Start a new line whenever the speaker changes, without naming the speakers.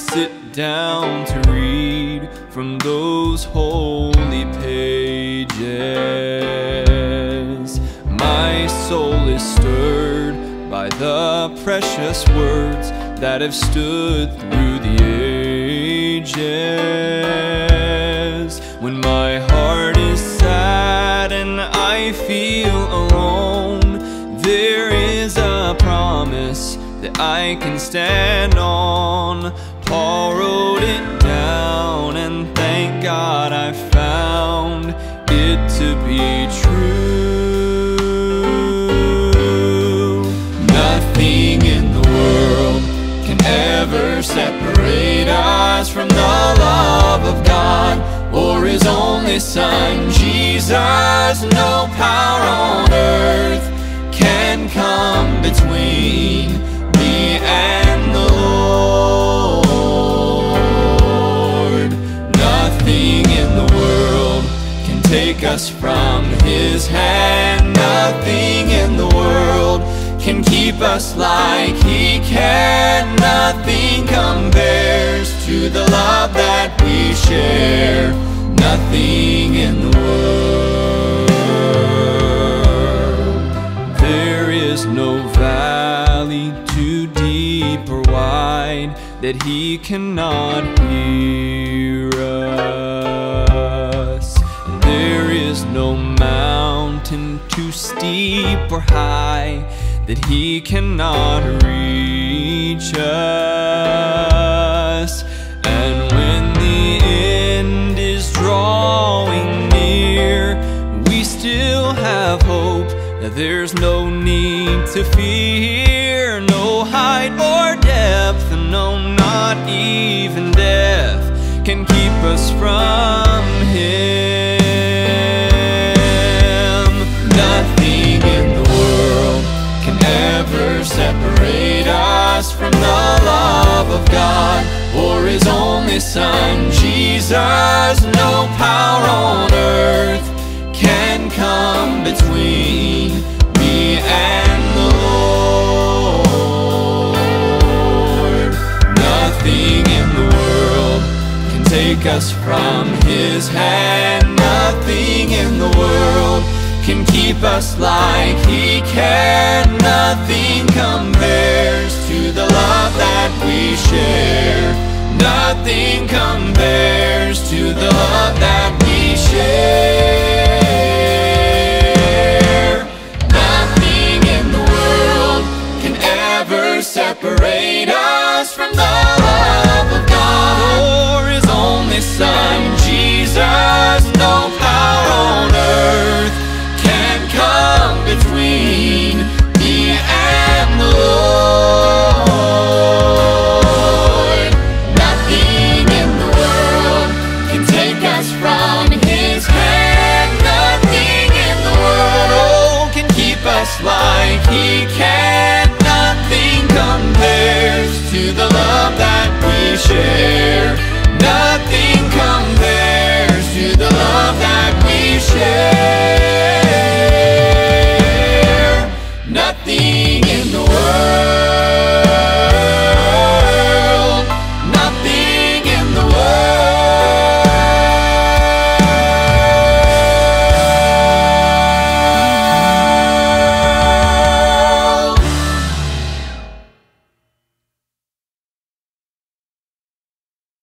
sit down to read from those holy pages. My soul is stirred by the precious words that have stood through the ages. When my heart is sad and I feel alone, there is a promise that I can stand on. Paul wrote it down, and thank God I found it to be true. Nothing in the world can ever separate us from the love of God or His only Son, Jesus. No power on earth can come between take us from His hand. Nothing in the world can keep us like He can. Nothing compares to the love that we share. Nothing in the world. There is no valley too deep or wide that He cannot hear mountain too steep or high that He cannot reach us. And when the end is drawing near, we still have hope that there's no need to fear, no height or depth, and no, not even death can keep us from Him. Us from the love of God or His only Son, Jesus. No power on earth can come between me and the Lord. Nothing in the world can take us from His hand. Nothing in the world can keep us like He can. Nothing compares share. Nothing compares to the love that we share. Nothing in the world can ever separate us from the love of God or His only Son, Jesus. love that we share. Nothing compares to the love that we share.